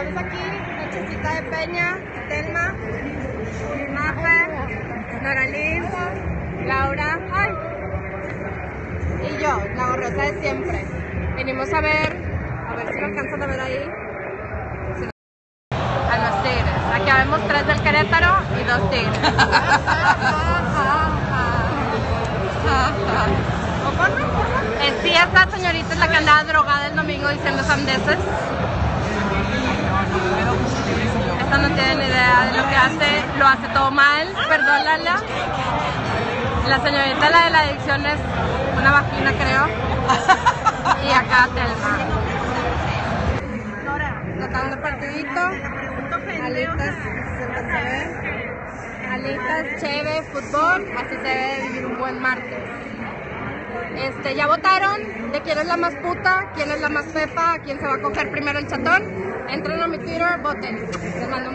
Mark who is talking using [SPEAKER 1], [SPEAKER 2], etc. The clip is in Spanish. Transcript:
[SPEAKER 1] Estamos aquí, Nochecita de Peña, Telma, Mafe, Noraliz, Laura, ay, y yo, la gorrosa de siempre. Venimos a ver, a ver si lo alcanzan a ver ahí. A los tigres. Aquí vemos tres del Querétaro y dos tigres. Eh, sí, esta señorita es la que andaba drogada el domingo diciendo sandeces. No tiene idea de lo que hace, lo hace todo mal, perdónala. La señorita, la de la adicción, es una vagina, creo. Y acá Telma. Tocando partidito. Alitas. Alitas, cheve, fútbol, así se debe vivir un buen martes. Este, ya votaron de quién es la más puta, quién es la más pepa, quién se va a coger primero el chatón. Entren a mi Twitter, voten. Les mando.